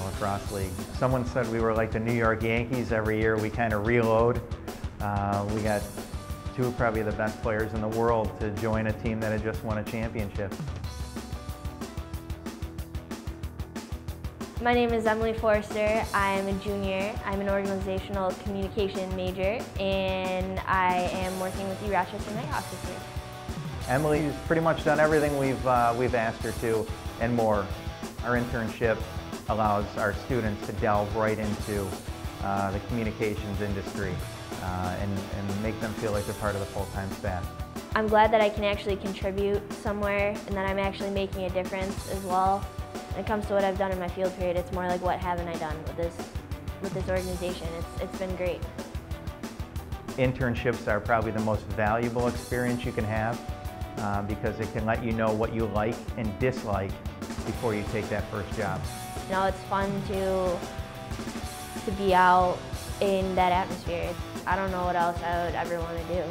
lacrosse league. Someone said we were like the New York Yankees. Every year we kind of reload. Uh, we got two of probably the best players in the world to join a team that had just won a championship. My name is Emily Forrester. I'm a junior. I'm an organizational communication major and I am working with the Rochester Knighthawks this year. Emily's pretty much done everything we've, uh, we've asked her to and more. Our internship allows our students to delve right into uh, the communications industry uh, and, and make them feel like they're part of the full-time staff. I'm glad that I can actually contribute somewhere and that I'm actually making a difference as well. When it comes to what I've done in my field period, it's more like what haven't I done with this, with this organization. It's, it's been great. Internships are probably the most valuable experience you can have uh, because it can let you know what you like and dislike before you take that first job. You know, it's fun to, to be out in that atmosphere. I don't know what else I would ever want to do.